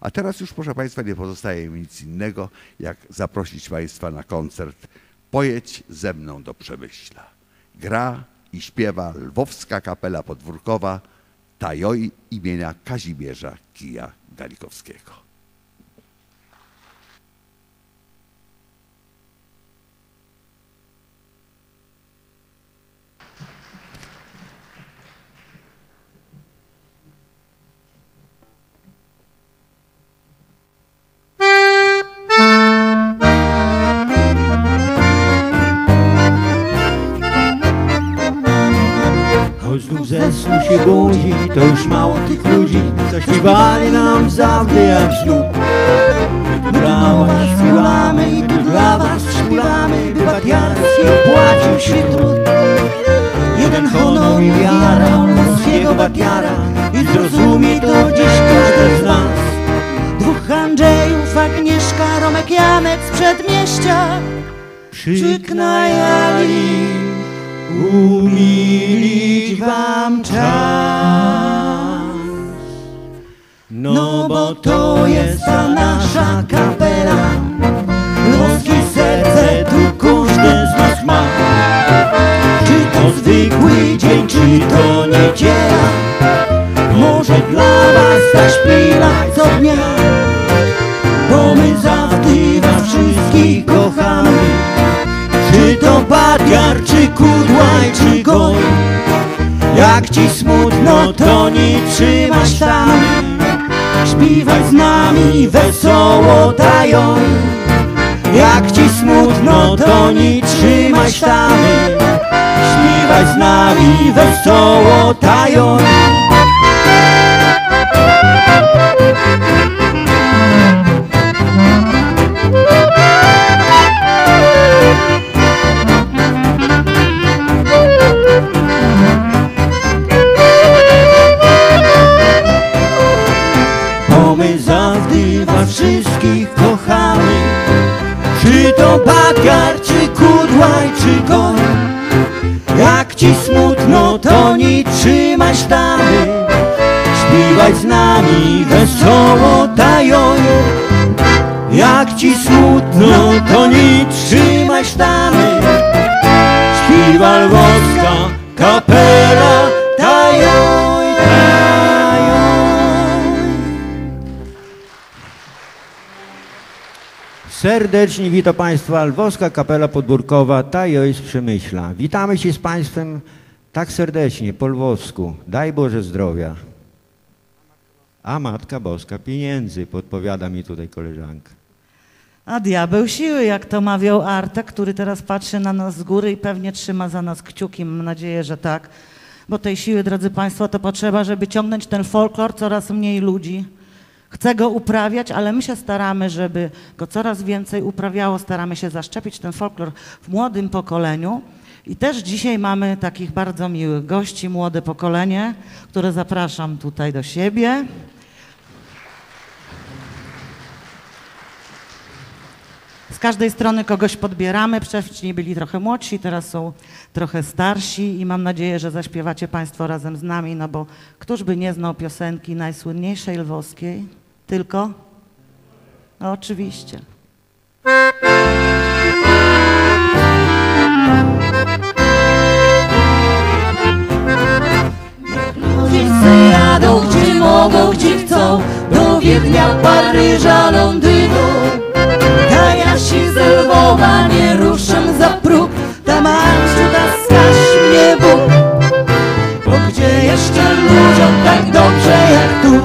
A teraz już, proszę Państwa, nie pozostaje mi nic innego, jak zaprosić Państwa na koncert Pojedź ze mną do Przemyśla. Gra i śpiewa Lwowska Kapela Podwórkowa Tajoj imienia Kazimierza Kija Galikowskiego. Ze snu się budzi, to już mało tych ludzi, co śpiewali nam zawdy jak ślub. Brałaś śpiewamy i tu dla was śpiewamy, by Batiarski opłacił się trud. Jeden honor i wiara polskiego Batiara i zrozumie to dziś każdy z nas. Dwóch Andrzejów, Agnieszka, Romek, Janek z przedmieścia Przyknajali umilić wam czas. No bo to jest ta nasza kapela, ludzkie serce tu każdy z nas ma. Czy to zwykły dzień, czy to niedziela, może dla was zaśpiewać co dnia. Czy to badiar, czy kudłaj, czy goń. Jak ci smutno, to nie trzymasz tam. Śpiewaj z nami wesoło tają Jak ci smutno, to nie trzymaj sztamy Śpiewaj z nami wesoło tają kudłaj, czy koń Jak ci smutno, to nie trzymaj sztamy Śpiewaj z nami wesoło tają Jak ci smutno, to nie trzymaj sztamy Śpiewa lwowska kapela Serdecznie witam Państwa Lwowska Kapela Podwórkowa Tajoj z Przemyśla. Witamy się z Państwem tak serdecznie po lwowsku. Daj Boże zdrowia. A Matka Boska pieniędzy, podpowiada mi tutaj koleżanka. A diabeł siły, jak to mawiał Artek, który teraz patrzy na nas z góry i pewnie trzyma za nas kciuki. Mam nadzieję, że tak. Bo tej siły, drodzy Państwo, to potrzeba, żeby ciągnąć ten folklor coraz mniej ludzi. Chce go uprawiać, ale my się staramy, żeby go coraz więcej uprawiało. Staramy się zaszczepić ten folklor w młodym pokoleniu. I też dzisiaj mamy takich bardzo miłych gości, młode pokolenie, które zapraszam tutaj do siebie. Z każdej strony kogoś podbieramy. Wcześniej byli trochę młodsi, teraz są trochę starsi i mam nadzieję, że zaśpiewacie Państwo razem z nami, no bo któż by nie znał piosenki najsłynniejszej lwowskiej? Tylko? No, oczywiście. Wszyscy jadą gdzie mogą, gdzie chcą. Do Wiednia, Paryża, Londynu. A ja się ze Lwowa nie ruszę za próg. Tam Andrzej, skaś mnie Bóg. Bo gdzie jeszcze ludziom tak dobrze jak tu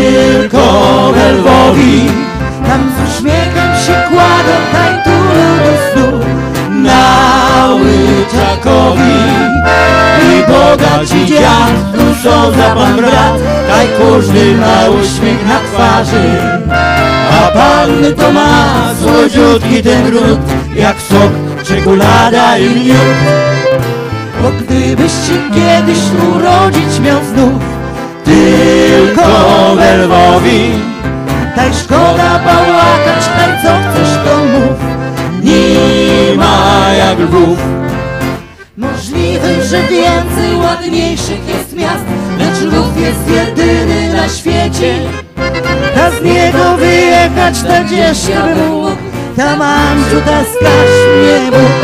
Tylko we Lwowi Tam z uśmiechem się kładą tu do snu Na Łyczakowi i bogaci dziad, tu są za pan brat, daj każdy ma uśmiech na twarzy. A panny to ma słodziutki ten ród, jak sok, czekolada i miód. Bo gdybyś się kiedyś urodzić miał znów, tylko we Lwowi, daj szkoda bałakać, daj co chcesz to mów, nie ma jak Lwów. Możliwe, że więcej ładniejszych jest miast, lecz Lwów jest jedyny na świecie. z niego wyjechać tak jeszcze bym mógł. Andrzu taskać mnie mógł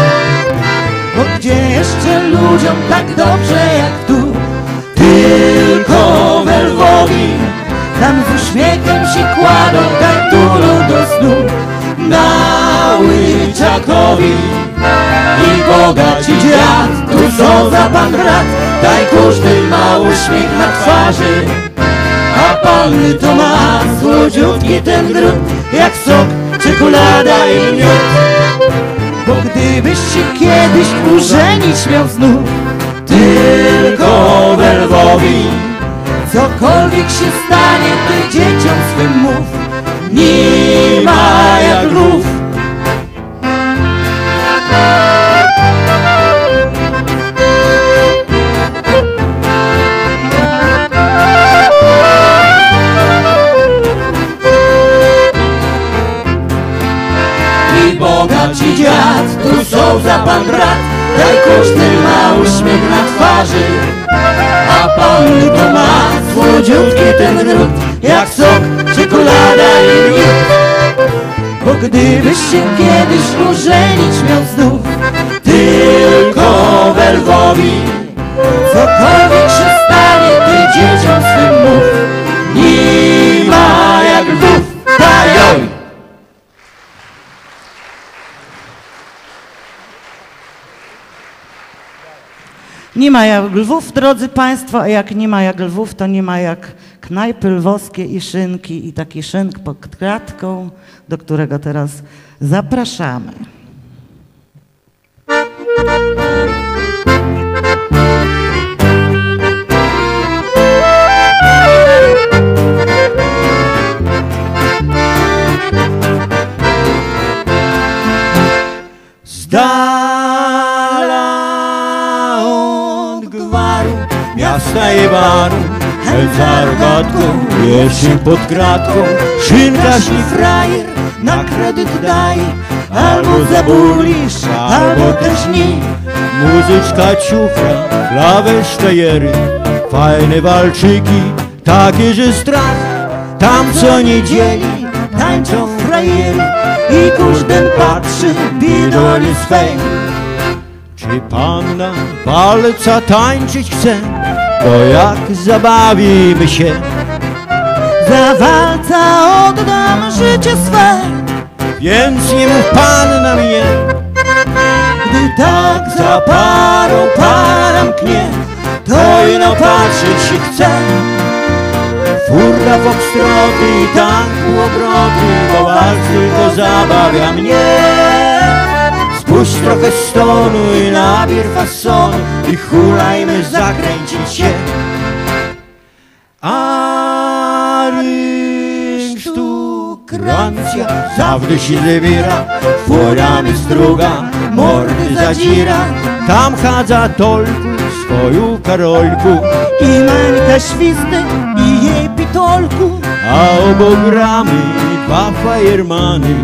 Bo gdzie jeszcze ludziom tak dobrze jak tu? Tylko Lwowi. Tam z uśmiechem się kładą tak dużo do snu. Na Łyczakowi. I bogaci dziad Tu są za pan brat, daj każdy ma uśmiech na twarzy. A panny to ma słodziutki ten drut Jak sok, czekolada i miód. Bo gdybyś się kiedyś użenić miał znów Tylko we Cokolwiek się stanie, ty dzieciom swym mów. Nie ma jak lwów i bogaci dziad Tu są za pan brat. Daj każdy ma uśmiech na twarzy A pan to ma. Słodziutki ten drut Jak sok, czekolada i miód. Bo gdybyś się kiedyś ożenić miał znów Tylko we Lwowi Cokolwiek Nie ma jak lwów, drodzy Państwo, a jak nie ma jak lwów, to nie ma jak knajpy lwowskie i szynki i taki szynk pod kratką, do którego teraz zapraszamy. Hel za rogatką, jesień pod kratką, szynka i frajer na kredyt daj, albo zabulisz, albo też nie. Muzyczka ciucha, klawesz tajery, fajne walczyki, takie, że strach. Tam co niedzieli tańczą frajery i każdy patrzy bidoli swej. Czy panna walca tańczyć chce? Bo jak zabawimy się, Za walca oddam życie swe, więc nie mów panna mnie. Gdy tak za parą para mknie, to ino patrzeć się chce. Furla foxtroty i tanku obroty, bo walc tylko zabawia mnie. Spuść trochę stonu i nabierz fasonu i hulajmy zakręcić się. A rynsztukrancja zawdy się zawiera, furami struga, mordy zadzira. Tam chadza tolku swoją Karolku, i Mańka świsty i jej pitolku. a obok ramy dwa fajermany,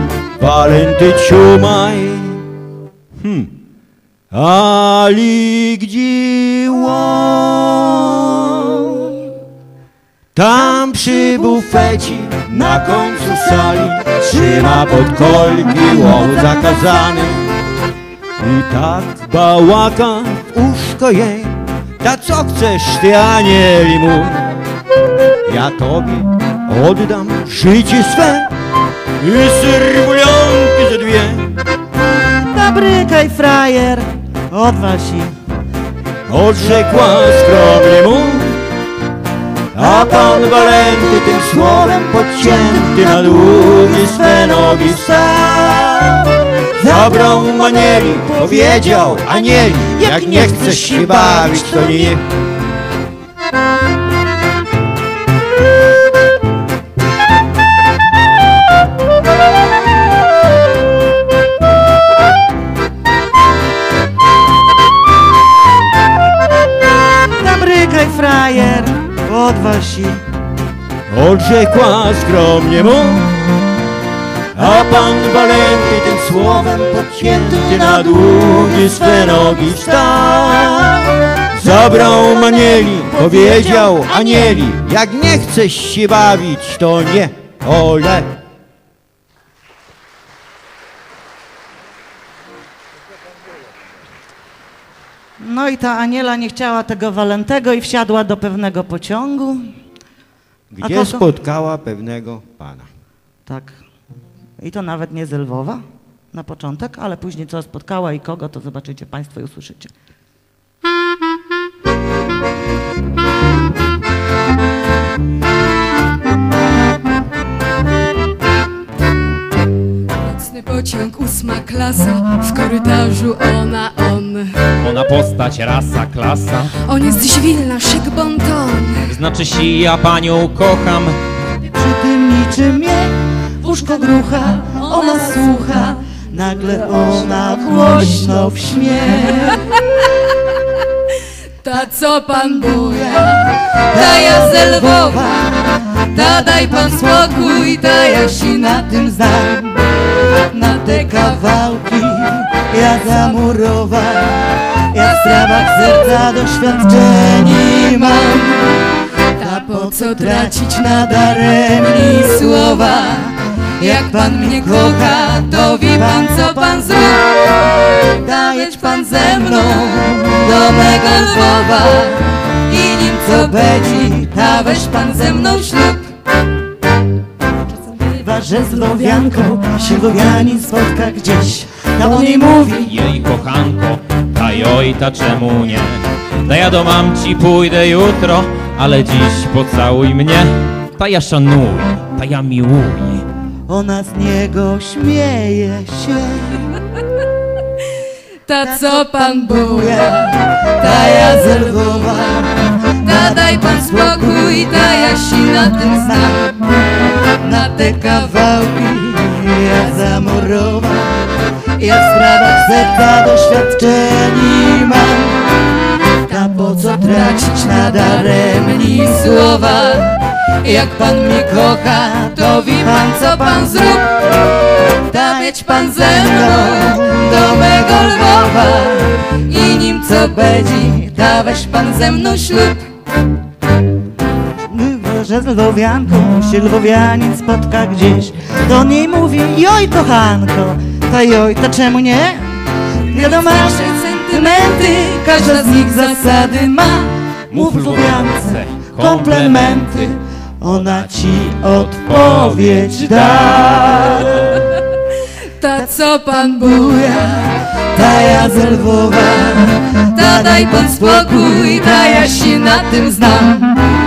Walenty ciumaj. Hmm. Ali gdzie łoń? Tam przy bufeci na końcu sali trzyma pod kolki łow zakazany. I tak bałaka w uszko jej, ta co chcesz ty anieli mu? Ja tobie oddam życie swe i serwująki ze dwie. Nabrykaj frajer, odwal się. Odrzekła skromnie mu, a pan Walenty tym słowem podcięty na długie swe nogi stał. Zabrał manieri, powiedział anieli, jak nie chcesz się bawić, to nie. Frajer, odwal się. Odrzekła skromnie mu, a pan Walenty tym słowem podcięty na długie swe nogi stał. Zabrał manieli, powiedział anieli, jak nie chcesz się bawić, to nie. Ole! No i ta Aniela nie chciała tego Walentego i wsiadła do pewnego pociągu. Gdzie kogo? spotkała pewnego pana. Tak. I to nawet nie z Lwowa na początek, ale później co spotkała i kogo, to zobaczycie Państwo i usłyszycie. Nocny pociąg, ósma klasa, w korytarzu ona, on. Ona postać, rasa, klasa On jest z Wilna, szyk bon ton. Znaczy si ja panią kocham Przy tym niczym mnie w uszko grucha, ona słucha, nagle ona głośno w śmiech. Ta co pan buja, ta ja z Lwowa, ta daj pan spokój, ta ja si na tym znam. Na te kawałki ja zamurowa, ja w sprawach serca doświadczeni mam. Ta po co tracić Tracić nadaremni słowa, Jak pan mnie kocha, to wie pan co pan zrób. Dajedź pan ze mną do mego Lwowa Co będzie, ta weź pan ze mną ślub. Bywa, że z Lwowianką się Lwowianin spotka gdzieś. Ta o niej mówi, jej kochanko Ta joj, ta czemu nie? Ta ja do mamci pójdę jutro Ale dziś pocałuj mnie. Ta ja szanuj, ta ja miłuj. Ona z niego śmieje się. Ta co pan buja, Ta ja z Lwowa, ta daj pan spokój, ta ja si na tym znam. na te kawałki ja zamurowa. Ja w sprawach serca doświadczeni mam. Ta po co tracić nadaremni słowa? Jak pan mnie kocha, to wie pan co pan zrób. Da mieć pan ze mną do mego Lwowa I nim co będzie, da weź pan ze mną ślub że z Lwowianką się Lwowianin spotka gdzieś. Do niej mówi, joj kochanko, ta joj, ta czemu nie? Wiadomo, Nasze sentymenty, każda z nich zasady ma. Mów Lwowiance komplementy, ona ci odpowiedź da. Ta co pan buja, Ta ja z Lwowa, ta daj pan spokój, ta ja si na tym znam.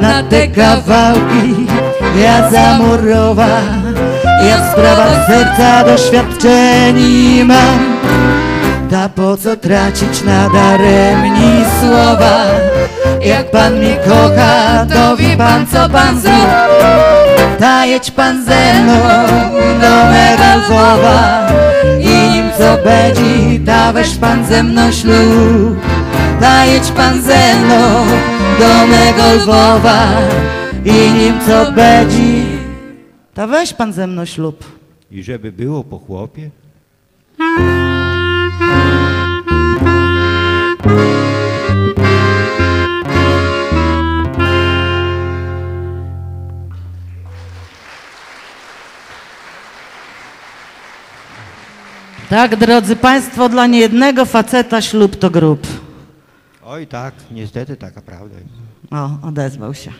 Na te kawałki. Ja zamurowa Ja w sprawach serca doświadczeni mam. Ta po co tracić nadaremni słowa? Jak pan mnie kocha, to wie pan co pan zrób Ta jedź pan ze mną do mego Lwowa I nim co będzie, da weź pan ze mną ślub Ta jedź pan ze mną do mego Lwowa I nim co będzie, ta weź pan ze mną ślub I żeby było po chłopie? Tak, drodzy Państwo, dla niejednego faceta ślub to grób. Oj tak, niestety taka prawda. O, odezwał się.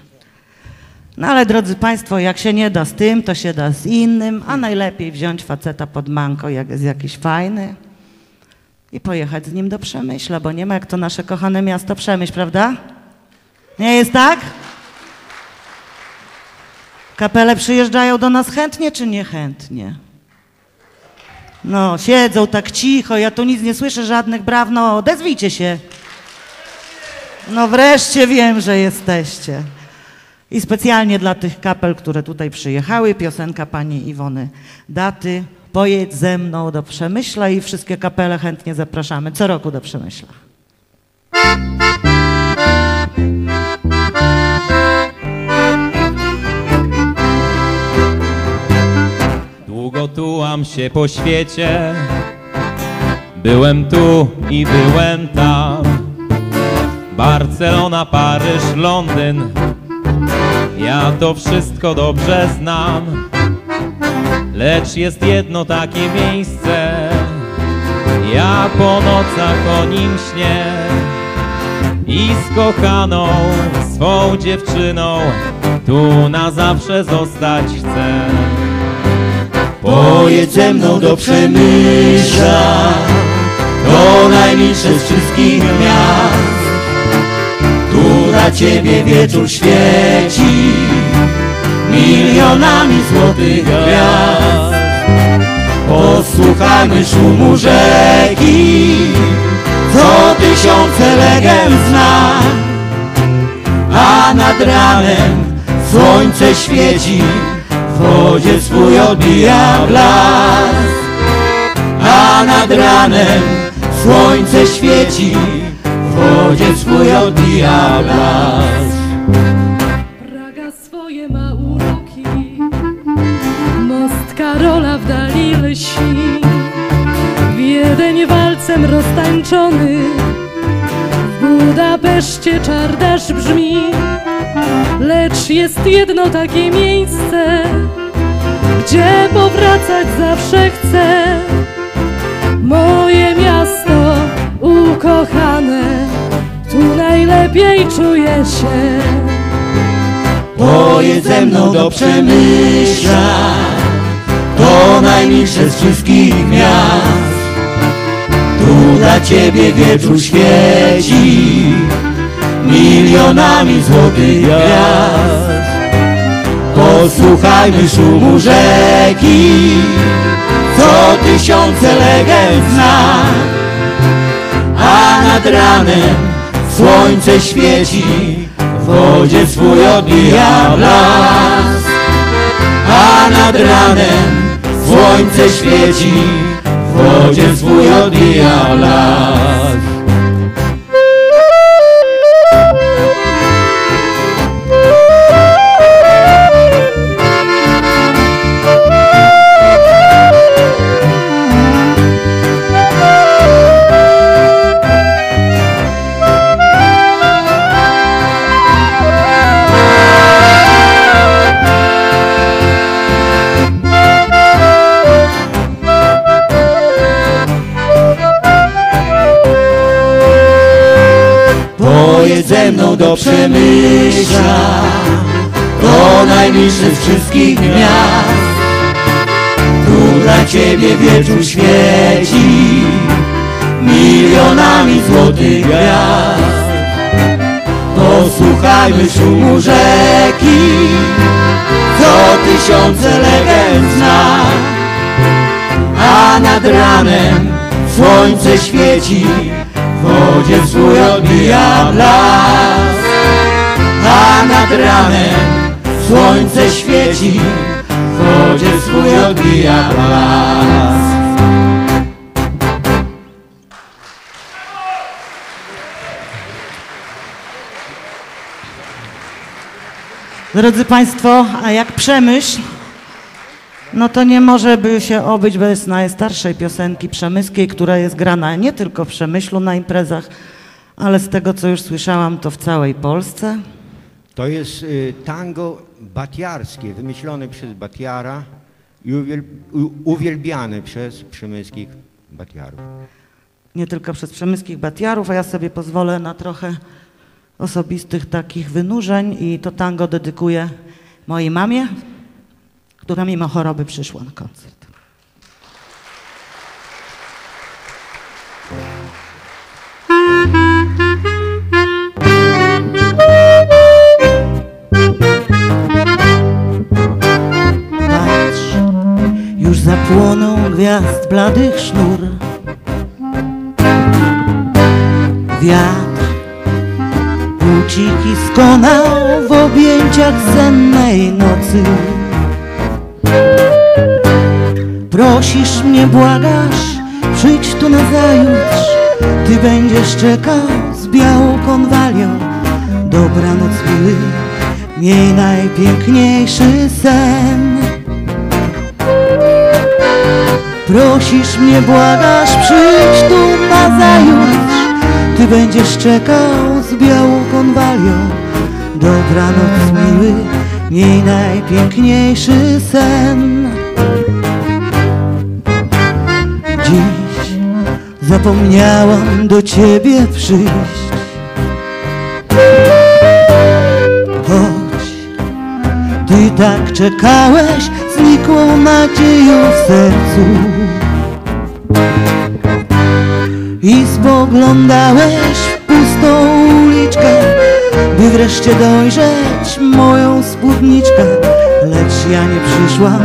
No ale drodzy Państwo, jak się nie da z tym, to się da z innym, a najlepiej wziąć faceta pod manko, jak jest jakiś fajny i pojechać z nim do Przemyśla, bo nie ma jak to nasze kochane miasto Przemyśl, prawda? Nie jest tak? Kapele przyjeżdżają do nas chętnie czy niechętnie? No, siedzą tak cicho, ja tu nic nie słyszę, żadnych braw, no odezwijcie się. No wreszcie wiem, że jesteście. I specjalnie dla tych kapel, które tutaj przyjechały, piosenka pani Iwony Daty. Pojedź ze mną do Przemyśla i wszystkie kapele chętnie zapraszamy co roku do Przemyśla. Długo tułam się po świecie Byłem tu i byłem tam Barcelona, Paryż, Londyn. Ja to wszystko dobrze znam Lecz jest jedno takie miejsce. Ja po nocach o nim śnię I z kochaną swą dziewczyną Tu na zawsze zostać chcę. Pojedź ze mną do Przemysza To najmilsze z wszystkich miast Na ciebie wieczór świeci. Milionami złotych gwiazd. Posłuchajmy szumu rzeki. Co tysiące legend zna. A nad ranem słońce świeci. W wodzie swój odbija blask, a nad ranem słońce świeci, w wodzie swój odbija blask. Praga swoje ma uroki, most Karola w dali lśni. Wiedeń walcem roztańczony, w Budapeszcie czardasz brzmi. Lecz jest jedno takie miejsce, gdzie powracać zawsze chcę. Moje miasto ukochane, tu najlepiej czuję się. Pojedź ze mną do Przemysza, to najmilsze z wszystkich miast. Tu dla ciebie wieczór świeci, milionami złotych gwiazd. Posłuchajmy szumu rzeki, co tysiące legend zna. A nad ranem słońce świeci, w wodzie swój odbija blask. A nad ranem słońce świeci, w wodzie swój odbija blask. Pojedź ze mną do Przemysza, to najmilsze z wszystkich miast. Tu dla ciebie wieczór świeci, milionami złotych gwiazd. Posłuchajmy szumu rzeki, co tysiące legend zna. A nad ranem słońce świeci, wodzie swój odbija blask. A nad ranem słońce świeci, w wodzie swój odbija blask. Drodzy Państwo, a jak Przemyśl, no to nie może by się obyć bez najstarszej piosenki przemyskiej, która jest grana nie tylko w Przemyślu na imprezach, ale z tego, co już słyszałam, to w całej Polsce. To jest y, tango batiarskie, wymyślone przez Batiara i uwiel, uwielbiane przez przemyskich Batiarów. Nie tylko przez przemyskich batiarów, a ja sobie pozwolę na trochę osobistych takich wynurzeń i to tango dedykuję mojej mamie, która mimo choroby przyszła na koncert. Patrz, już zapłonął gwiazd bladych sznur. Wiatr Buciki skonał w objęciach sennej nocy Prosisz mnie, błagasz, przyjdź tu na zajutrz. Ty będziesz czekał z białą konwalią. Dobranoc miły, miej najpiękniejszy sen. Prosisz mnie, błagasz, przyjdź tu na zajutrz. Ty będziesz czekał z białą konwalią. Dobranoc miły, jej najpiękniejszy sen. Dziś zapomniałam do ciebie przyjść. Choć ty tak czekałeś, znikłą nadzieją w sercu. I spoglądałeś w pustą uliczkę, by wreszcie dojrzeć moją spódniczkę. Lecz ja nie przyszłam,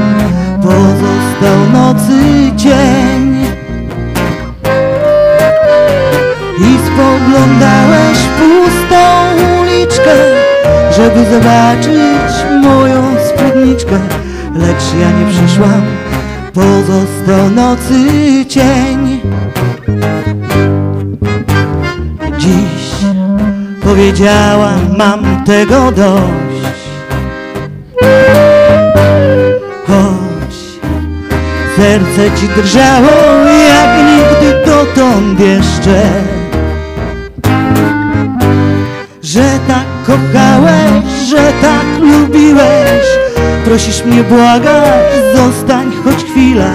pozostał nocy cień. Spoglądałeś pustą uliczkę, żeby zobaczyć moją spódniczkę. Lecz ja nie przyszłam, pozostał nocy cień. Dziś powiedziałam, mam tego dość. Choć serce ci drżało jak nigdy dotąd jeszcze. Kochałeś, że tak lubiłeś. Prosisz mnie, błagasz, zostań choć chwilę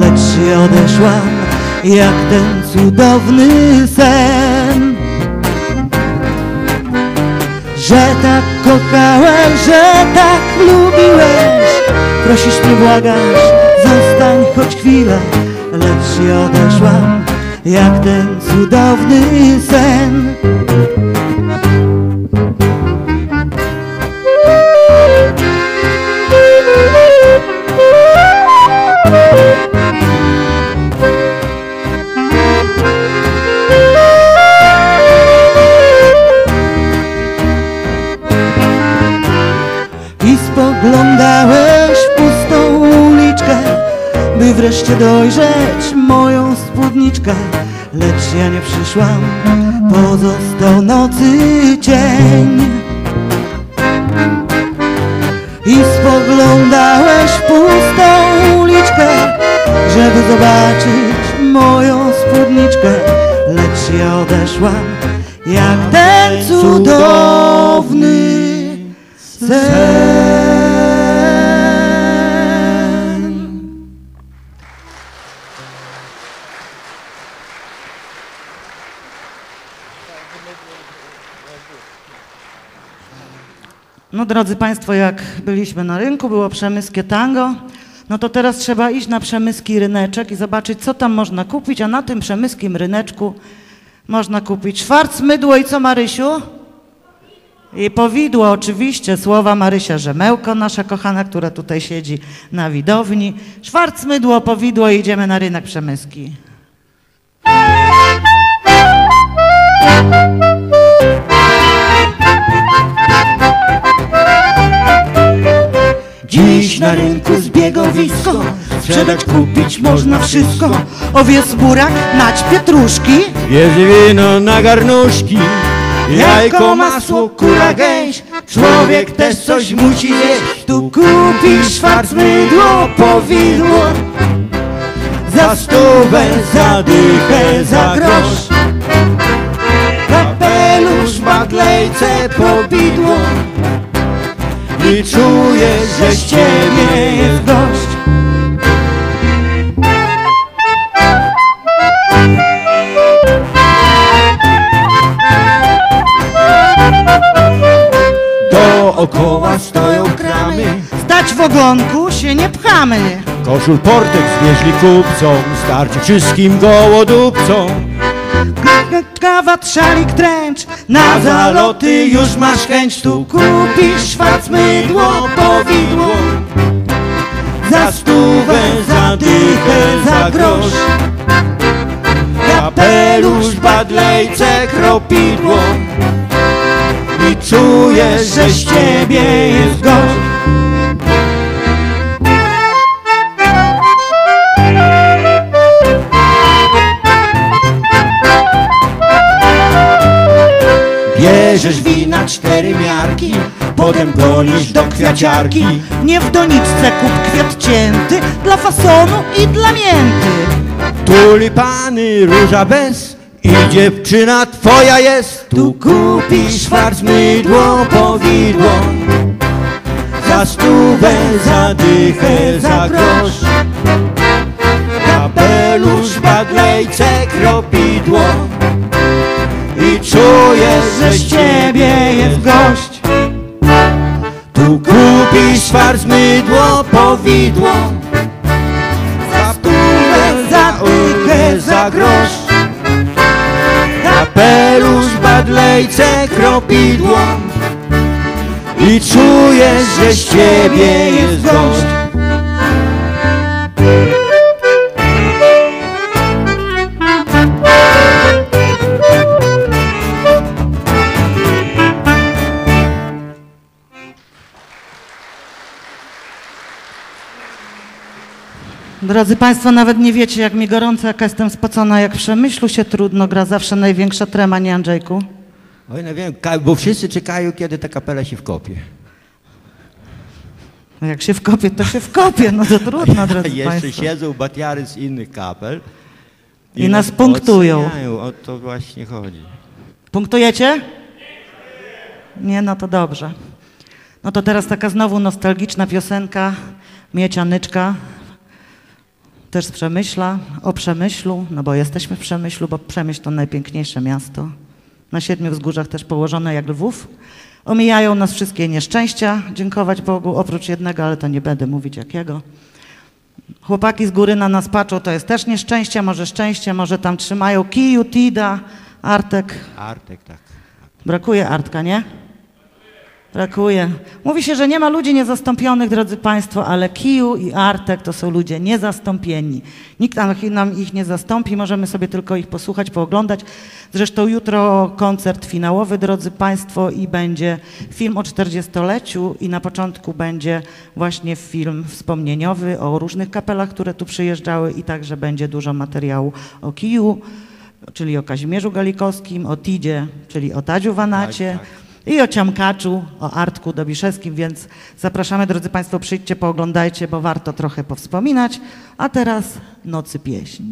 Lecz ja odeszłam jak ten cudowny sen. Że tak kochałeś, że tak lubiłeś. Prosisz mnie, błagasz, zostań choć chwilę Lecz ja odeszłam jak ten cudowny sen Dojrzeć moją spódniczkę Lecz ja nie przyszłam, pozostał nocy cień I spoglądałeś w pustą uliczkę Żeby zobaczyć drodzy Państwo, jak byliśmy na rynku, było przemyskie tango, no to teraz trzeba iść na przemyski ryneczek i zobaczyć, co tam można kupić, a na tym przemyskim ryneczku można kupić szwarc, mydło i co Marysiu? I powidło oczywiście, słowa Marysia Rzemełko, nasza kochana, która tutaj siedzi na widowni. Szwarc, mydło, powidło i idziemy na rynek przemyski. Dziś na rynku zbiegowisko, sprzedać, kupić można wszystko. Owiec, burak, nać, pietruszki, Jest wino na garnuszki, jajko, masło, kura, gęś. Człowiek też coś musi jeść. Tu kupisz szwarc, mydło, powidło. Za stówę, za dychę, za grosz. Kapelusz, baglejce, pobidło. I czujesz, że z ciebie jest gość. Dookoła stoją kramy, Stać w ogonku się nie pchamy. koszul portek zwieźli kupcom, starczy wszystkim gołodupcom. Kawa, trzalik, tręcz, na zaloty już masz chęć. Tu kupisz szwarc, mydło, powidło. Za stówę, za dychę, za grosz. Kapelusz, badlejce, kropidło. I czujesz, że z ciebie jest gość. Bierzesz wina cztery miarki, potem gonisz do kwiaciarki. Nie w doniczce kup kwiat cięty, dla fasonu i dla mięty. Tulipany, róża bez i dziewczyna twoja jest. Tu kupisz szwarc, mydło, powidło. za stówę, za dychę, za grosz. Kapelusz, badlejce, kropidło i czujesz, że z ciebie jest gość. Tu kupisz farsz, mydło, powidło. Za stówę, za dychę, za grosz. Kapelusz, badlejce, kropidło. I czujesz, że z ciebie jest gość Drodzy Państwo, nawet nie wiecie, jak mi gorąco, jaka jestem spocona, jak w Przemyślu się trudno gra, zawsze największa trema, nie Andrzejku? Oj, no wiem, bo wszyscy czekają, kiedy ta kapela się wkopie. No jak się wkopie, to się wkopie, no to trudno, drodzy Jeszcze Państwo. siedzą batiary z innych kapel I nas punktują. oceniają. O to właśnie chodzi. Punktujecie? Nie, no to dobrze. No to teraz taka znowu nostalgiczna piosenka Miecianyczka, też z Przemyśla, o Przemyślu, no bo jesteśmy w Przemyślu, bo Przemyśl to najpiękniejsze miasto. Na siedmiu wzgórzach też położone jak Lwów. Omijają nas wszystkie nieszczęścia, dziękować Bogu, oprócz jednego, ale to nie będę mówić jakiego. Chłopaki z góry na nas patrzą, to jest też nieszczęście, może szczęście, może tam trzymają kiju, tida, Artek. Artek, tak. Brakuje Artka, nie? Brakuje. Mówi się, że nie ma ludzi niezastąpionych, drodzy Państwo, ale Kiju i Artek to są ludzie niezastąpieni. Nikt nam, ich nie zastąpi, możemy sobie tylko ich posłuchać, pooglądać. Zresztą jutro koncert finałowy, drodzy Państwo, i będzie film o 40-leciu i na początku będzie właśnie film wspomnieniowy o różnych kapelach, które tu przyjeżdżały i także będzie dużo materiału o Kiju, czyli o Kazimierzu Galikowskim, o Tidzie, czyli o Tadziu Wanacie. Tak, I o Ciamkaczu, o Artku Dobiszewskim, więc zapraszamy, drodzy Państwo, przyjdźcie, pooglądajcie, bo warto trochę powspominać. A teraz Nocy Pieśń.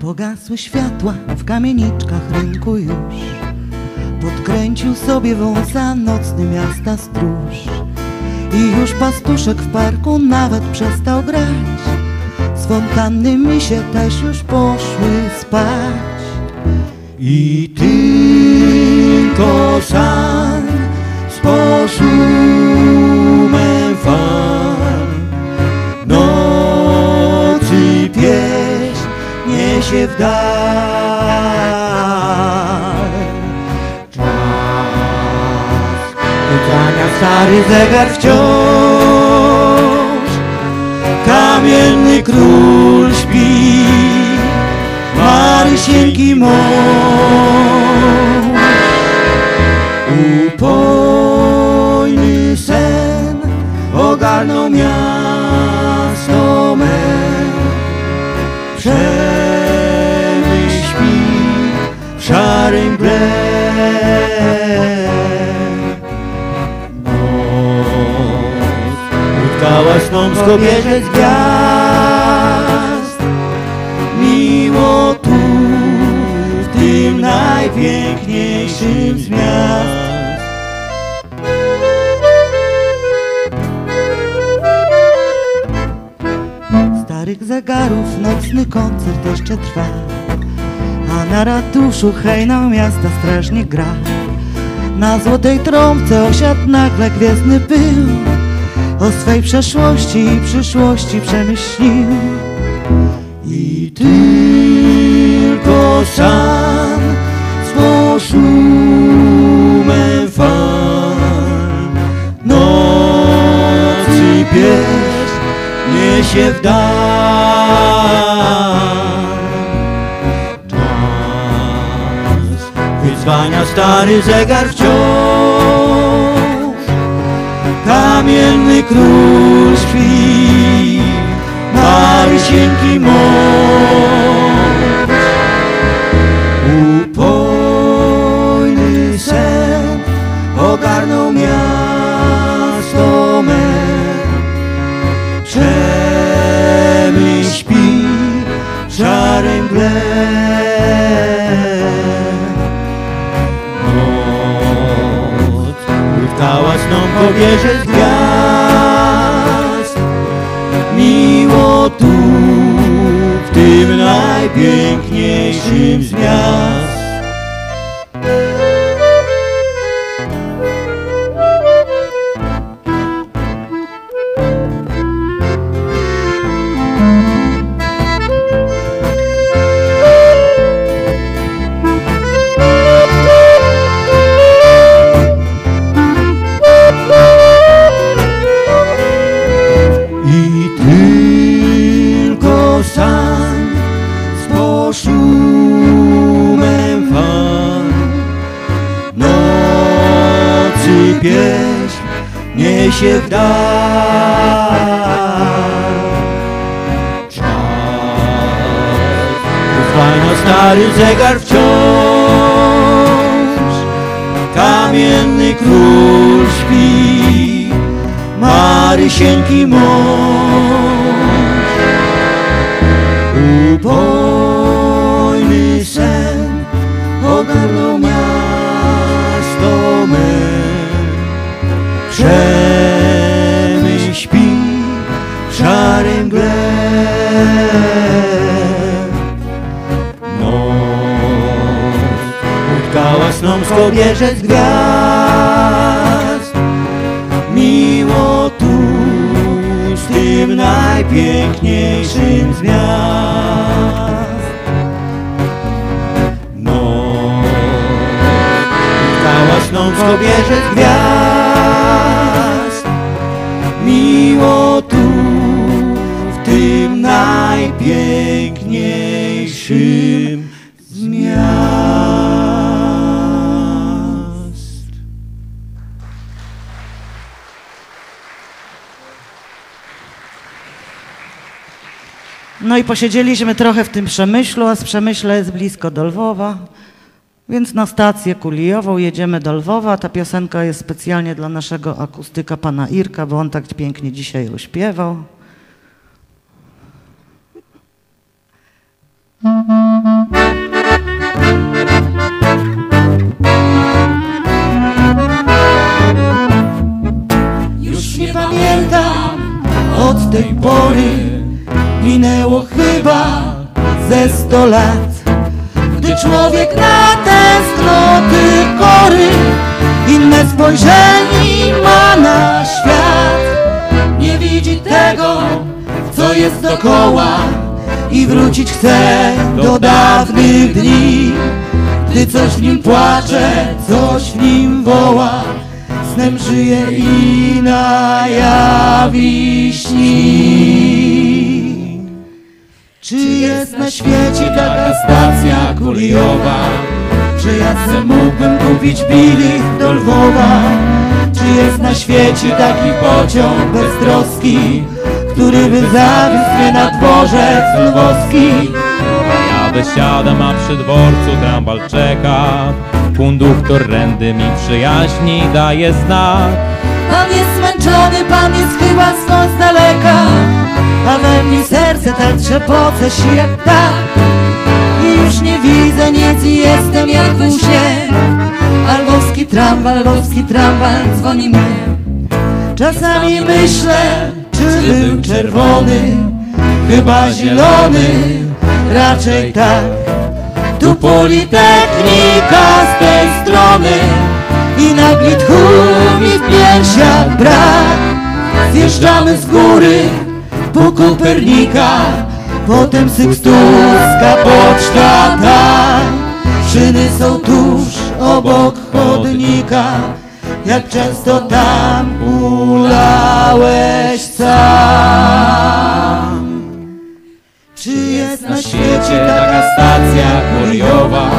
Pogasły światła w kamieniczkach rynku już. Podkręcił sobie wąsa nocny miasta stróż. I już pastuszek w parku nawet przestał grać. Z fontanny mi się też już poszły spać. I tylko sam z poszumem fal Nocy pieśń niesie w dal stary zegar wciąż. Kamienny król śpi. Marysieńki mąż. Upojny sen ogarnął miasto snom z gwiazd Miło tu, w tym najpiękniejszym z miast. Starych zegarów nocny koncert jeszcze trwa, a na ratuszu hejna miasta strażnie gra. Na złotej trąbce osiadł nagle gwiezdny pył, o swej przeszłości i przyszłości przemyślił. I tylko sam z poszumem fal Nocy pieśń niesie w dal Czas wyzwania stary zegar wciąż Kamienny król śpi Marysieńki mąż Upojny Hałasną powierzę gwiazd. Miło tu w tym najpiękniejszym z miast. Niesie w dal Zwalnia stary zegar wciąż. Kamienny król śpi. Marysieńki mąż. Upojny kobierze z gwiazd. Miło tu z tym najpiękniejszym z miast. Snom z kobierze z gwiazd. Miło tu w tym najpiękniejszym No i posiedzieliśmy trochę w tym Przemyślu, a z Przemyśla jest blisko do Lwowa, więc na stację Kulijową jedziemy do Lwowa. Ta piosenka jest specjalnie dla naszego akustyka pana Irka, bo on tak pięknie dzisiaj ją śpiewał. Już nie pamiętam od tej pory Minęło chyba ze sto lat. Gdy człowiek na tęsknoty chory Inne spojrzenie ma na świat. Nie widzi tego, co jest dokoła I wrócić chce do dawnych dni. Gdy coś w nim płacze, coś w nim woła Snem żyje i na jawi śni Czy jest na świecie taka stacja kulijowa? Czy ja se mógłbym kupić bilet do Lwowa? Czy jest na świecie taki pociąg bez troski Który by zawiózł mnie na dworzec lwowski? Ja wysiadam, a przy dworcu trambal czeka. Konduktor rędy mi przyjaźni daje znak. Pan jest zmęczony, pan jest chyba skąd z daleka A we mnie serce tak trzepoce się jak tak I już nie widzę nic i jestem jak we śnie. A lwowski tramwaj, lwowski tramwaj dzwoni mnie. Czasami myślę, czy był czerwony Chyba zielony, raczej tak. Tu Politechnika z tej strony I nagle tchu mi w piersiach brak. Zjeżdżamy z góry po Kopernika Potem Sykstuska poczta tak Szyny są tuż obok chodnika Jak często tam ulałeś sam. Czy jest na świecie taka stacja kolejowa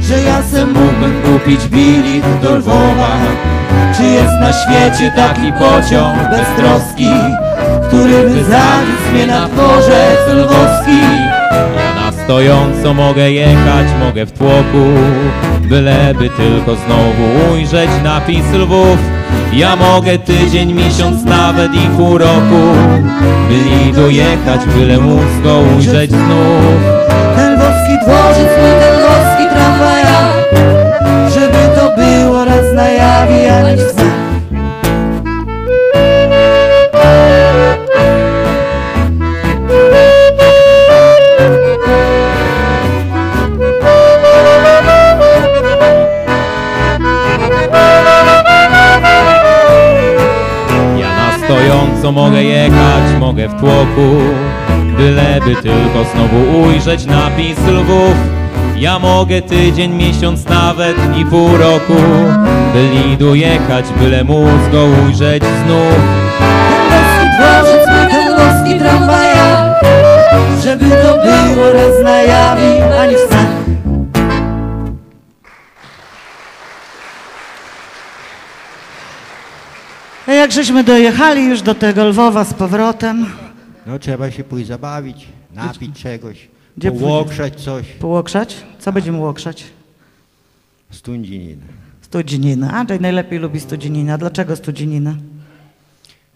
Że ja se mógłbym kupić bilet do Lwowa Czy jest na świecie taki pociąg bez troski Który by zawiózł mnie na dworzec lwowski Ja na stojąco mogę jechać, mogę w tłoku, byleby tylko znowu ujrzeć napis Lwów. Ja mogę tydzień, miesiąc, nawet i pół roku, byli dojechać, byle móc go ujrzeć znów. Ten lwowski dworzec, ten lwowski Ja na stojąco mogę jechać, mogę w tłoku Byleby tylko znowu ujrzeć napis lwów. Ja mogę tydzień, miesiąc, nawet i pół roku, by Lidu jechać, byle móc go ujrzeć znów. Ten dworzec, lwowski tramwaja Żeby to było raz na jawi, a nie w snach A jak żeśmy dojechali już do tego Lwowa z powrotem, No trzeba się pójść zabawić, napić czegoś, Gdzie połokrzeć coś. połokrzać? Co będziemy łokrzać? Stundzininy. Studzininy. Andrzej najlepiej lubi studzininy. A dlaczego studzininy?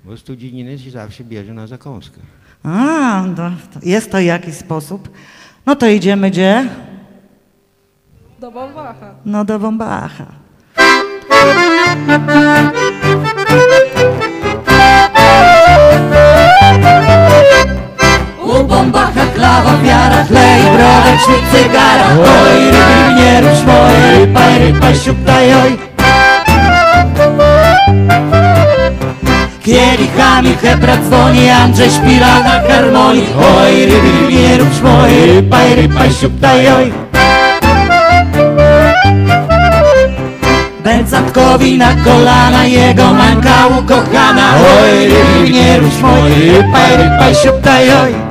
Bo stundzininy się zawsze bierze na zakąskę. A, no, to jest to jakiś sposób. No to idziemy gdzie? Do Wąwacha. No do Wąbacha. U bombacha klawa, klej, broda, ćwit cygara. Oj, ryby, nie rusz moje, rypaj, rypaj, siuptaj, oj. Kielichami hebra dzwoni, Andrzej śpiewa na harmonii. Oj, ryby, nie rusz moje, rypaj, rypaj, siuptaj, oj. Bęcatkowi na kolana, jego manka ukochana. Oj, ryby, nie rusz moje, rypaj, rypaj, siuptaj, oj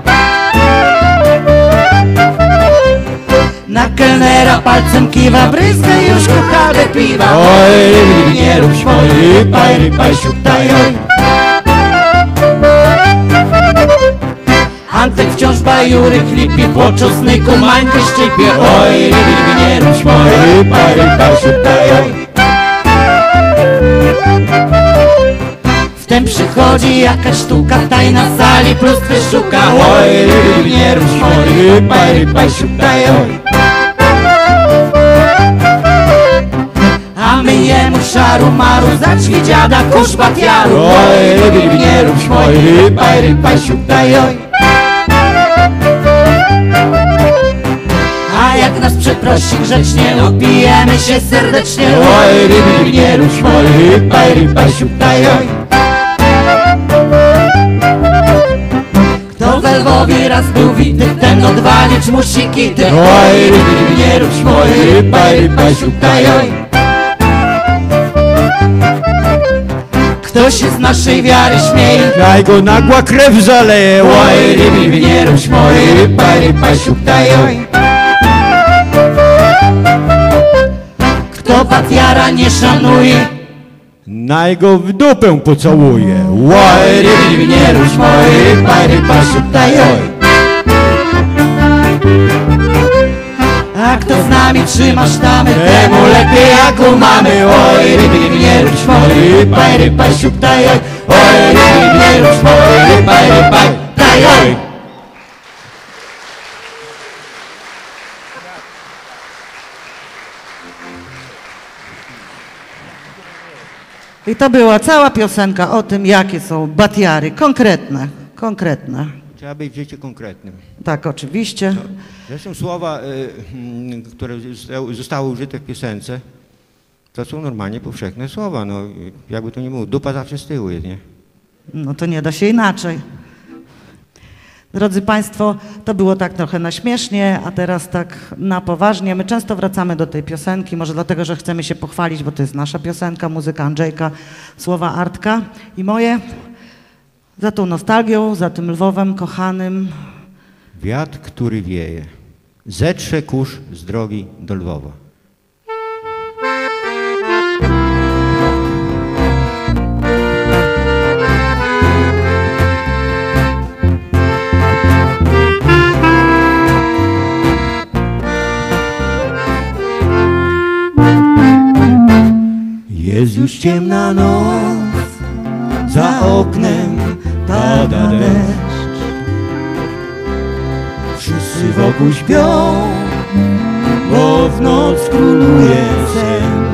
Na kelnera palcem kiwa, bryzga już kucharę piwa. Oj, nie rusz moje, rypaj, rypaj, siuptaj, Antek wciąż bajury chlipi, po czosnyku mańkę szczypie. Oj, nie rusz moje, rypaj, rypaj, siuptaj, Wtem przychodzi jakaś sztuka, tajna sali pluskwy szuka. Oj, nie rusz moje, rypaj, rypaj, siuptaj, oj. A my jemu szaru maru, za drzwi dziada kurz batiaru. Oj, nie rusz moje, rypaj, rypaj, siuptaj, oj. A jak nas przeprosi grzecznie, upijemy się serdecznie. Oj, ryby, nie rusz moje, rypaj, rypaj, siuptaj, oj we Lwowie raz był wity, ten odwalić musi kity. Oj, ryby, nie rusz moje, rypaj, rypaj, siuptaj, oj. Kto się z naszej wiary śmieje, Daj go nagła krew zaleje, Oj, ryby, nie rusz moje, rypaj, rypaj, siuptaj, oj. Kto patiara nie szanuje, Naj go w dupę pocałuje. Oj, ryby, nie rusz moje, rypaj, rypaj, siuptaj, oj A kto z nami trzyma sztamy, temu lepiej jak u mamy. Oj, ryby, nie rusz moje, rypaj, rypaj, siuptaj, oj Oj, ryby, nie rusz moje, rypaj, rypaj, taj, oj I to była cała piosenka o tym, jakie są batiary. Konkretne, konkretne. Trzeba być w życiu konkretnym. Tak, oczywiście. Zresztą słowa, y, mm, które zostały- zostały użyte w piosence, to są normalnie powszechne słowa. No, jakby to nie było, dupa zawsze z tyłu jest, nie? No to nie da się inaczej. Drodzy Państwo, to było tak trochę na śmiesznie, a teraz tak na poważnie. My często wracamy do tej piosenki, może dlatego, że chcemy się pochwalić, bo to jest nasza piosenka, muzyka Andrzejka, słowa Artka i moje. Za tą nostalgią, za tym Lwowem kochanym. Wiatr, który wieje, zetrze kurz z drogi do Lwowa. Jest już ciemna noc, za oknem pada deszcz. Wszyscy wokół śpią, bo w noc króluje sen.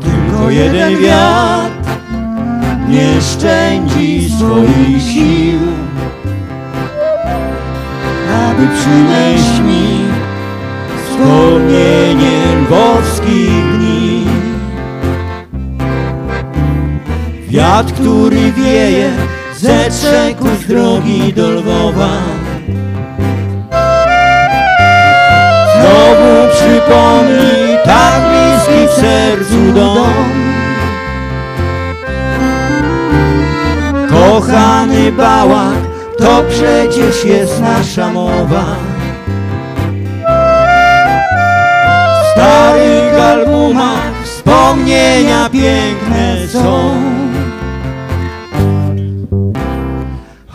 Tylko jeden wiatr nie szczędzi swoich sił, aby przynieść mi wspomnienie lwowskich Wiatr, który wieje ze trzeku z drogi do Lwowa. Znowu przypomni tak bliski w sercu dom. Kochany bałak, to przecież jest nasza mowa. W starych albumach wspomnienia piękne są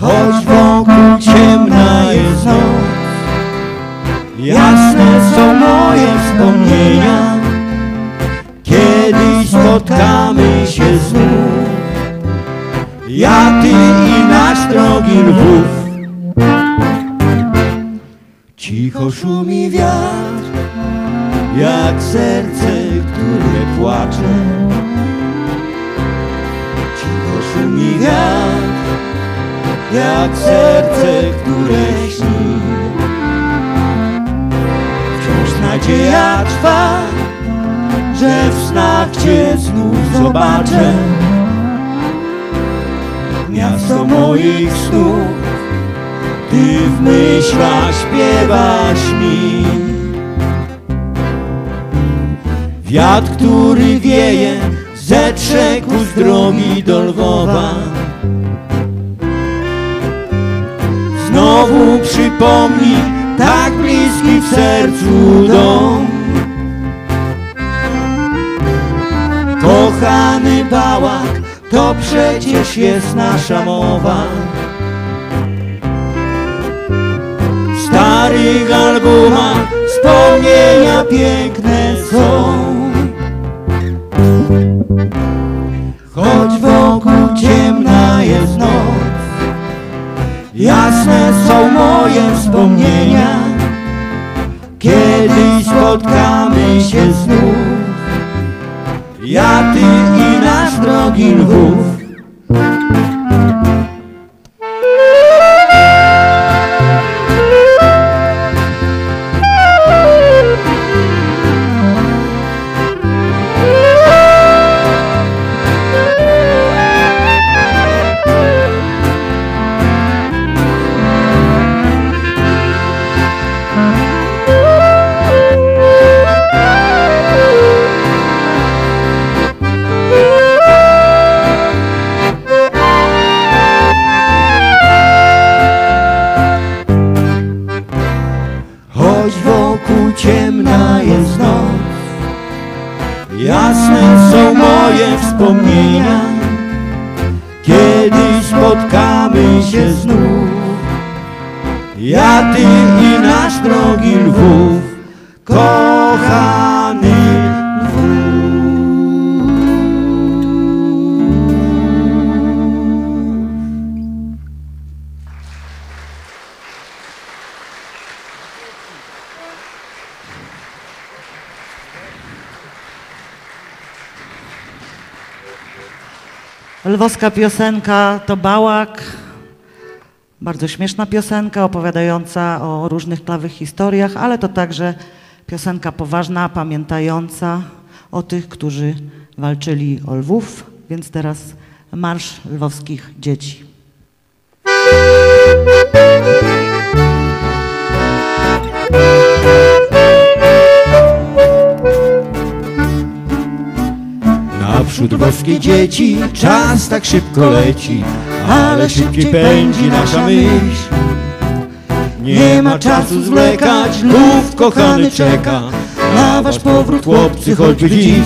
Choć wokół ciemna jest noc Jasne są moje wspomnienia. Kiedyś spotkamy się znów. Ja, ty i nasz drogi Lwów. Cicho szumi wiatr Jak serce, które płacze. Cicho szumi wiatr Jak serce, które śni. Wciąż nadzieja trwa Że w snach Cię znów zobaczę. Miasto moich snów Ty w myślach śpiewasz mi. Wiatr, który wieje ze trzeku z drogi do Lwowa Znowu przypomni tak bliski w sercu dom. Kochany bałak, to przecież jest nasza mowa. W starych albumach wspomnienia piękne są. Choć wokół ciemna jest noc Jasne są moje wspomnienia. Kiedyś spotkamy się znów Ja, ty i nasz drogi Lwów ty i nasz drogi Lwów Kochany Lwowska piosenka to Bałak. Bardzo śmieszna piosenka opowiadająca o różnych plawych historiach, ale to także piosenka poważna, pamiętająca o tych, którzy walczyli o Lwów. Więc teraz Marsz Lwowskich Dzieci. Naprzód boskie dzieci, czas tak szybko leci, ale szybciej pędzi nasza myśl. Nie ma czasu zwlekać, luf kochany czeka na wasz powrót, chłopcy, choćby dziś.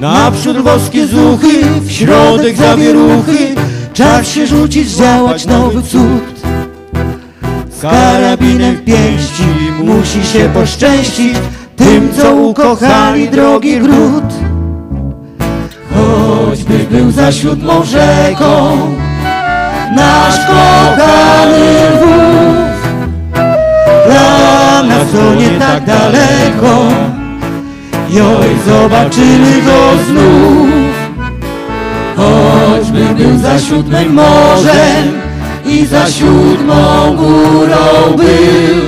Naprzód boskie zuchy, w środek zawieruchy, czas się rzucić, zdziałać nowy cud. Z karabinem w pięści musi się poszczęścić tym, co ukochali drogi gród. Choćby był za siódmą rzeką Nasz kochany Lwów Dla nas to nie tak daleko Joj, zobaczymy go znów. Choćby był za siódmym morzem I za siódmą górą był.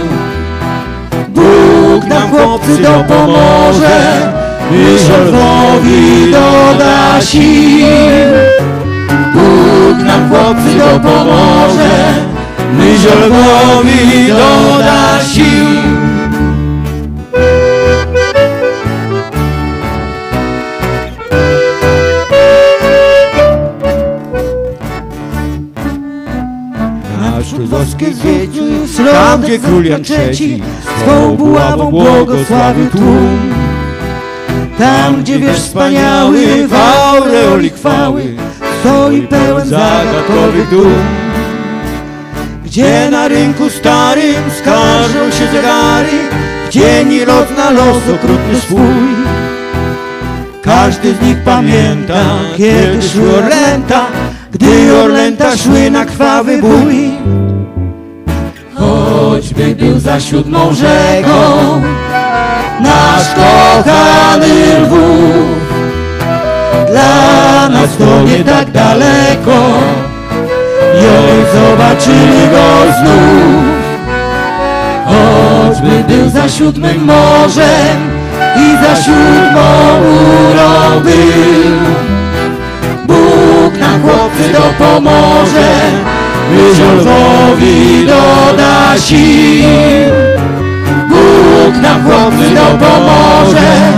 Bóg nam chłopcy dopomoże że Lwowi doda sił. Bóg nam chłopcy dopomoże, my że Lwowi doda sił. Woskie zwiedził, tam gdzie król Jan III swą buławą błogosławił tłum. Tam, gdzie wiesz wspaniały w aureoli chwały stoi pełen zagadkowych dum. Gdzie na rynku starym skarżą się zegary, gdzie nie los na los okrutny swój. Każdy z nich pamięta, kiedy szły Orlęta, gdy Orlęta szły na krwawy bój. Choćby był za siódmą rzeką, nasz kochany Lwów. Dla nas to nie tak daleko, jej zobaczyli go znów. Choćby był za siódmym morzem i za siódmą górą był. Bóg nam chłopcy dopomoże, Wyżolowi doda sił. Bóg nam chłopcy dopomoże,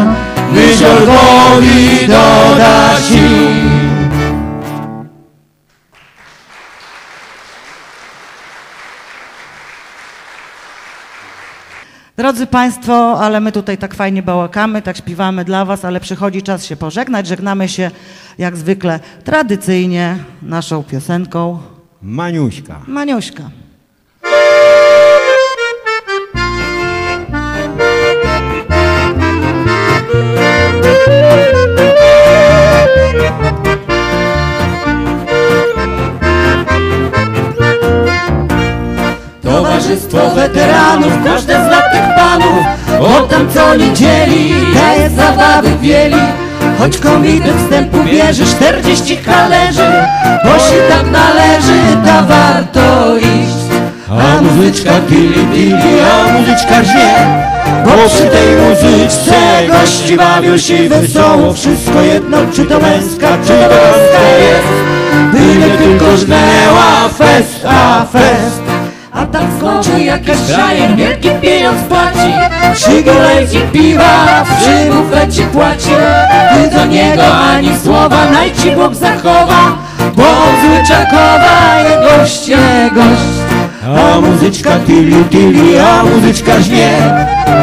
Wyżolowi doda sił. Drodzy Państwo, ale my tutaj tak fajnie bałakamy, tak śpiewamy dla Was, ale przychodzi czas się pożegnać. Żegnamy się jak zwykle tradycyjnie naszą piosenką Maniuśka. Maniuśka. Towarzystwo weteranów, każdy zna tych panów. Bo tam co niedzieli daje zabawy wieli. Choć komitet wstępu bierze 40 kalerzy Bo się tak należy, ta warto iść. A muzyczka tili tili, a muzyczka rżnie Bo przy tej muzyczce gości bawią się wesoło. Wszystko jedno, czy to męska, czy to jest. Byle tylko żnęła fest, a fest a tam w końcu jakaś frajer wielki pieniądz płaci. Trzy golejki piwa przy bufecie płaci Ty do niego ani słowa, naj ci Bóg zachowa Bo zwyczakowa, je gość, A muzyczka tili tili, a muzyczka żnie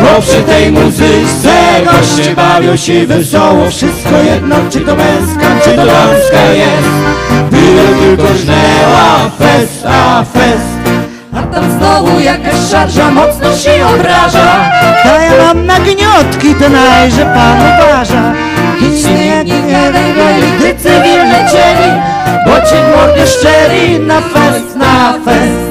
Bo przy tej muzyczce goście bawią się wesoło. Wszystko jedno, czy to męska, czy to damska jest. Byle tylko żnęła fest, a fest a tam znowu jakaś szarża mocno się obraża. Ta ja mam nagniotki, to najże Pan uważa. Nic nie, nie, gdy cywilne cieli Bo cię mordy szczeli na fest, na fest.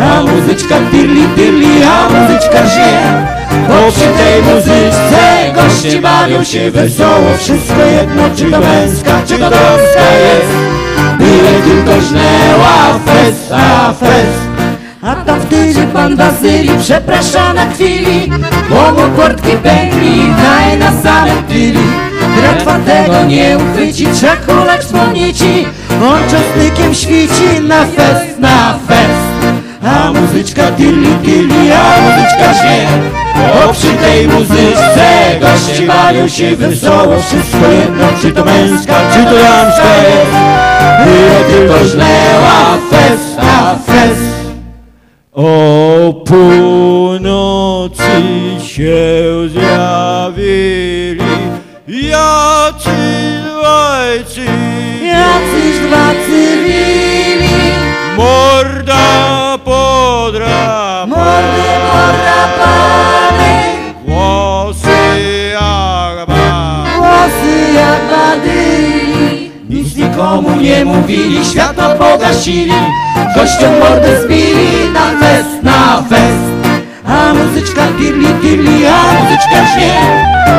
A muzyczka dirli, dirli, a muzyczka żyje Bo przy tej muzyczce goście bawią się wesoło. Wszystko jedno, czy to męska, czy to damska jest. Byle tylko żnęła fest, a fest a tam w tydzie pan Bazyli przeprasza na chwili Bo mu portki pękli, daj na samym tyli. Gratwa tego nie uchwyci, trzeba kulać po nici On czosnkiem świeci na fest, na fest. A muzyczka dilli, dilli, a muzyczka się Bo przy tej muzyczce gości bawią się wesoło. Wszystko jedno, czy to męska, czy to damska jest. Byle tylko żnęła fest, a fest o północy się zjawili jacy dwajcy, Jacyś dwa cywili, morda podrapane, mordy podrapane, włosy nikomu nie mówili, światła pogasili. Gościom mordy zbili na fest, na fest. A muzyczka dirli, dirli, a muzyczka żnie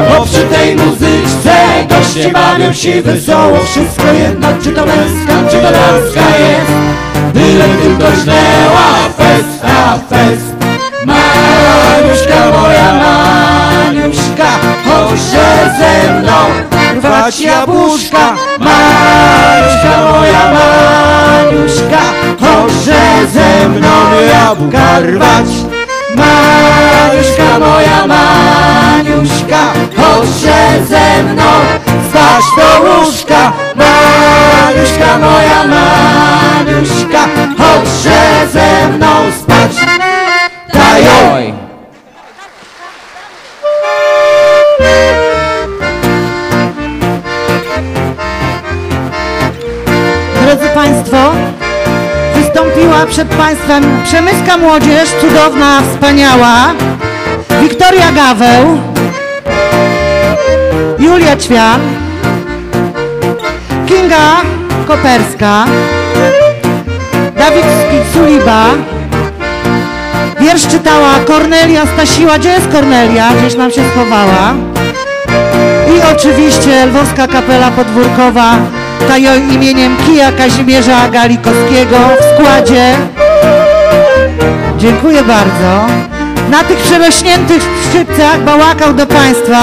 Bo przy tej muzyczce goście bawią się wesoło. Wszystko jedno, czy to męska, czy to damska jest. Byle tylko żnęła fest, a fest. Maniuszka moja, Maniuszka Chodź się ze mną. Spać jabłuszka. Moja Maniuszka, chodźże ze mną jabłka rwać. Maniuszka, moja Maniuszka, chodźże ze mną spać do łóżka. Maniuszka, moja Maniuszka, chodźże ze mną Państwo, wystąpiła przed Państwem przemyska młodzież, cudowna, wspaniała, Wiktoria Gaweł, Julia Ćwian, Kinga Koperska, Dawid Suliba, wiersz czytała Kornelia Stasiła, gdzie jest Kornelia? Gdzieś nam się schowała. I oczywiście Lwowska Kapela Podwórkowa tajo imieniem Kija Kazimierza Galikowskiego w składzie. Dziękuję bardzo. Na tych przerośniętych szczypcach bałakał do Państwa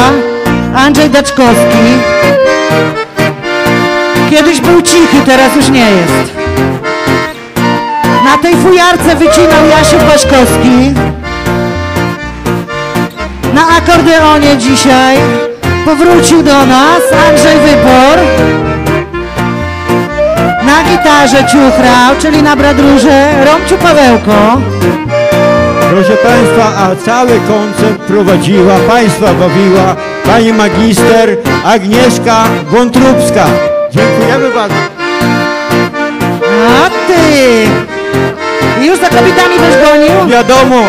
Andrzej Daczkowski. Kiedyś był cichy, teraz już nie jest. Na tej fujarce wycinał Jasiu Paszkowski. Na akordeonie dzisiaj powrócił do nas Andrzej Wypor. Na gitarze ciuchrał, czyli na bradrurze Romciu Pawełko. Proszę Państwa, a cały koncert prowadziła, Państwa bawiła Pani Magister Agnieszka Wątróbska. Dziękujemy bardzo. A ty! Już za kobietami też gonił? Wiadomo,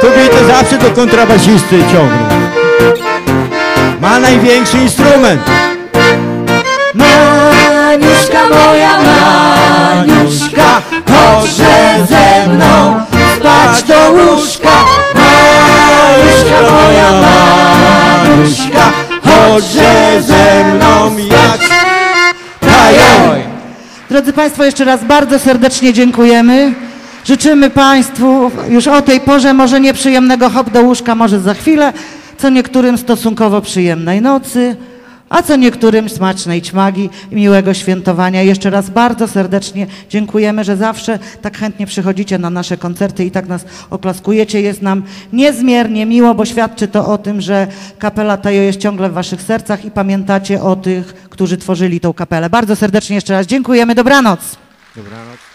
kobiety zawsze do kontrabasisty ciągną. Ma największy instrument. Maniuszka moja Maniuszka, chodźże ze mną spać do łóżka. Maniuszka moja Maniuszka, chodźże ze mną Dajoj! Drodzy Państwo, jeszcze raz bardzo serdecznie dziękujemy. Życzymy Państwu już o tej porze może nieprzyjemnego hop do łóżka, może za chwilę, co niektórym stosunkowo przyjemnej nocy, a co niektórym smacznej ćmagi i miłego świętowania. Jeszcze raz bardzo serdecznie dziękujemy, że zawsze tak chętnie przychodzicie na nasze koncerty i tak nas oklaskujecie. Jest nam niezmiernie miło, bo świadczy to o tym, że kapela Tajo jest ciągle w Waszych sercach i pamiętacie o tych, którzy tworzyli tą kapelę. Bardzo serdecznie jeszcze raz dziękujemy. Dobranoc. Dobranoc.